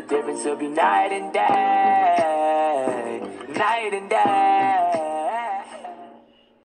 the difference will be night and day, night and day.